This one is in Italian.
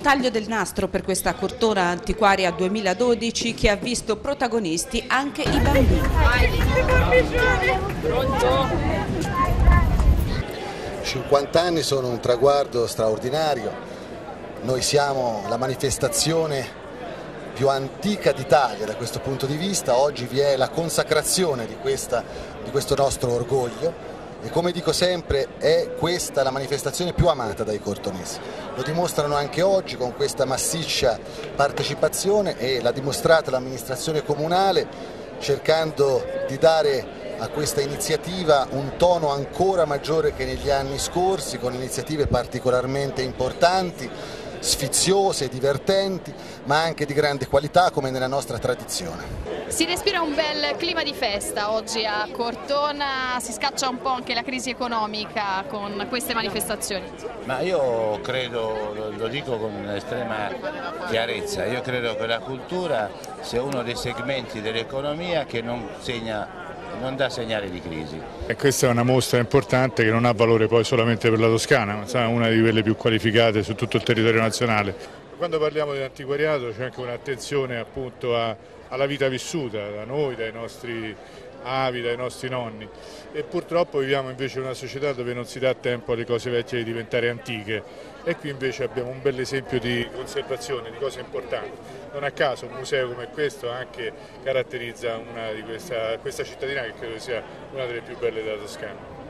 taglio del nastro per questa Cortona Antiquaria 2012 che ha visto protagonisti anche i bambini. 50 anni sono un traguardo straordinario, noi siamo la manifestazione più antica d'Italia da questo punto di vista, oggi vi è la consacrazione di, questa, di questo nostro orgoglio e come dico sempre è questa la manifestazione più amata dai cortonesi. Lo dimostrano anche oggi con questa massiccia partecipazione e l'ha dimostrata l'amministrazione comunale cercando di dare a questa iniziativa un tono ancora maggiore che negli anni scorsi con iniziative particolarmente importanti sfiziose, divertenti, ma anche di grande qualità come nella nostra tradizione. Si respira un bel clima di festa oggi a Cortona, si scaccia un po' anche la crisi economica con queste manifestazioni. Ma io credo, lo dico con estrema chiarezza, io credo che la cultura sia uno dei segmenti dell'economia che non segna non dà segnali di crisi. E questa è una mostra importante che non ha valore poi solamente per la Toscana, ma è una di quelle più qualificate su tutto il territorio nazionale. Quando parliamo di antiquariato c'è anche un'attenzione appunto a, alla vita vissuta da noi, dai nostri avi, dai nostri nonni e purtroppo viviamo invece in una società dove non si dà tempo alle cose vecchie di diventare antiche e qui invece abbiamo un bel esempio di conservazione, di cose importanti. Non a caso un museo come questo anche caratterizza questa, questa cittadina che credo sia una delle più belle della Toscana.